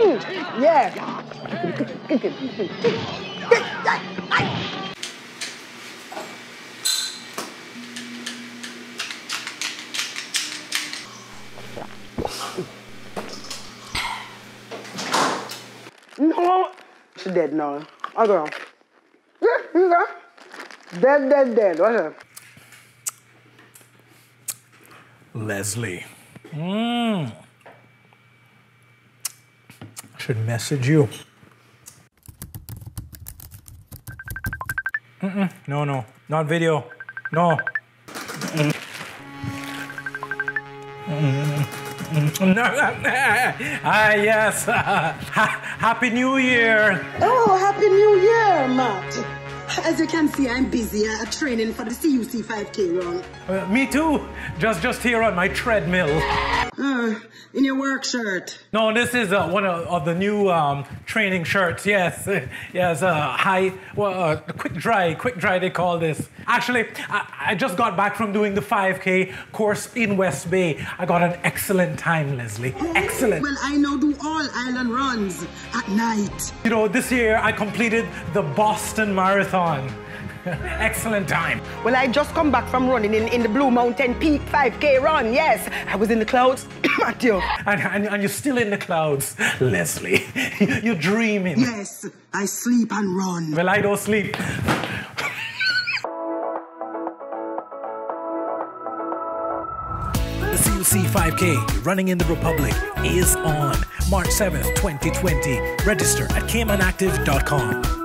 Yeah. No. She's dead now. I go. Dead, dead, dead. What's up? Lesley. Mmm. Should message you. Mm-mm. No, no, not video. No. No. ah, yes. Ha- Happy New Year. Oh, Happy New Year, Matt. As you can see, I'm busy uh, training for the CUC 5K run. Uh, me too. Just, just here on my treadmill. Uh, in your work shirt. No, this is uh, one of, of the new um, training shirts. Yes, yes. Uh, high, well, uh, quick dry, quick dry. They call this. Actually, I, I just got back from doing the 5K course in West Bay. I got an excellent time, Lesley. Excellent. Well, I now do all island runs at night. You know, this year I completed the Boston Marathon. excellent time. Well, I just come back from running in, in the Blue Mountain Peak 5K run. Yes, I was in the clouds. Matthew. And, and, and you're still in the clouds, Lesley. You're dreaming. Yes, I sleep and run. Well, I don't sleep. The CUC 5K running in the Republic is on March 7th, 2020. Register at caymanactive.com.